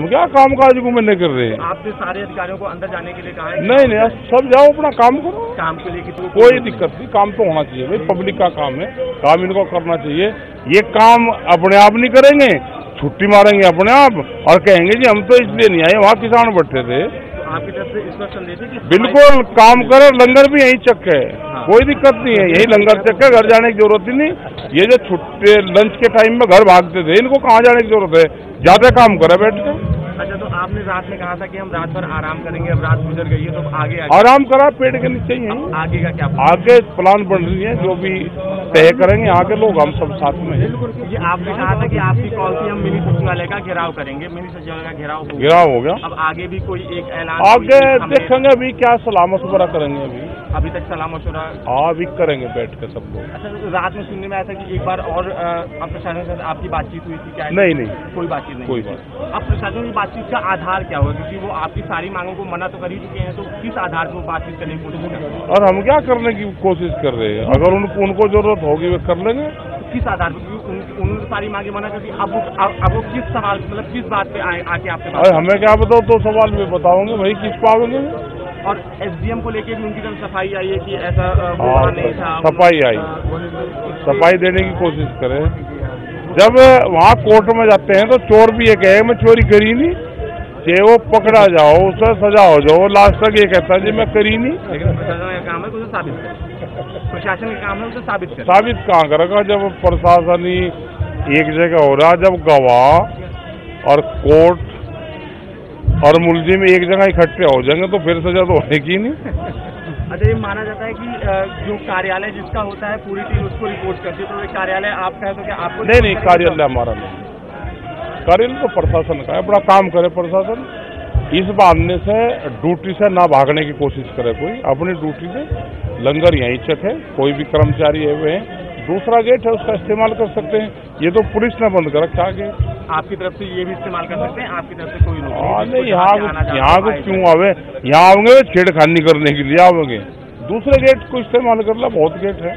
हम क्या काम काज को मैंने कर रहे हैं? आपने सारे अधिकारियों को अंदर जाने के लिए कहा है नहीं नहीं सब जाओ अपना काम करो। काम को लेकर तो कोई दिक्कत नहीं काम तो होना चाहिए भाई पब्लिक का काम है काम इनको करना चाहिए। ये काम अपने आप नहीं करेंगे छुट्टी मारेंगे अपने आप और कहेंगे जी हम तो इसलिए नहीं आए वहाँ किसान बैठे थे। आपकी तरफ़ से इसका संदेश है बिल्कुल काम करे लंगर भी यही चक है। हाँ। कोई दिक्कत नहीं है यही लंगर चक है घर जाने की ज़रूरत ही नहीं। ये जो छुट्टे लंच के टाइम में घर भागते थे इनको कहाँ जाने की ज़रूरत है? ज़्यादा काम करे बैठ के आपने रात में कहा था कि हम रात भर आराम करेंगे अब रात गुजर गई है तो आगे आगे आराम करा पेड़ के नीचे ही। आगे का क्या आगे प्लान बन रही है जो भी तय करेंगे आगे लोग हम सब साथ में। ये आपने कहा था कि आपकी कॉल से हम मिनी सचिवालय का घेराव करेंगे। मिनी सचिवालय का घेराव गिराव हो गया। अब आगे भी कोई एक ऐलान आगे देखेंगे अभी क्या सलाह मशवरा करेंगे अभी। अभी तक सलाह मशुरा हाँ अभी करेंगे बैठ के सब लोग अच्छा तो रात में सुनने में आया था कि एक बार और प्रशासन से आपकी बातचीत हुई थी क्या नहीं नहीं। कोई बातचीत नहीं कोई थी। अब प्रशासन की बातचीत का आधार क्या होगा? क्योंकि वो आपकी सारी मांगों को मना तो कर ही चुके हैं तो किस आधार पर बातचीत करने की कोशिश कर और हम क्या करने की कोशिश कर रहे हैं? अगर उनको उनको ज़रूरत होगी वे कर लेंगे। तो किस आधार पर उन- उन्होंने सारी मांगे मना कर दी अब अब अब वो किस सवाल मतलब किस बात पे आए आके आपके पास हमें क्या बताओ तो सवाल में बताओगे भाई किस पाओगे और एसडीएम को लेके भी उनकी तरफ़ सफ़ाई आई है कि ऐसा वो हाँ, नहीं था सफ़ाई आई। सफ़ाई देने की कोशिश करें। जब वहाँ कोर्ट में जाते हैं तो चोर भी ये कहे मैं चोरी करी नहीं। चाहे वो पकड़ा जाओ उसे सजा हो जाओ। लास्ट तक ये कहता है जी मैं करी नहीं। लेकिन प्रशासन का काम है उसे साबित करें। प्रशासन का काम है उसे साबित करें। साबित कहाँ करेगा? जब प्रशासन ही एक जगह हो रहा जब गवाह और कोर्ट और मुलजिम एक जगह इकट्ठे हो जाएँगे तो फिर सजा तो होने की नहीं। अच्छा ये माना जाता है कि जो कार्यालय जिसका होता है पूरी टीम उसको रिपोर्ट करती है तो कार्यालय आपका है तो क्या आपको नहीं नहीं कार्यालय हमारा नहीं। कार्यालय तो प्रशासन का है बड़ा काम करे प्रशासन। इस बहाने से ड्यूटी से ना भागने की कोशिश करे कोई। अपनी ड्यूटी से लंगर यहीं चक है कोई भी कर्मचारी है वे हैं दूसरा गेट है उसका इस्तेमाल कर सकते हैं। ये तो पुलिस ने बंद कर रखा गेट आपकी तरफ़ से ये भी इस्तेमाल कर सकते हैं? आपकी तरफ़ से कोई नहीं हाँ नहीं यहाँ यहाँ को क्यों आवे? यहाँ आओगे छेड़खानी करने के लिए आओगे दूसरे गेट को इस्तेमाल कर ला बहुत गेट है।